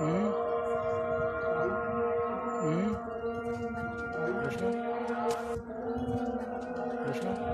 嗯，嗯，五十万，五十万。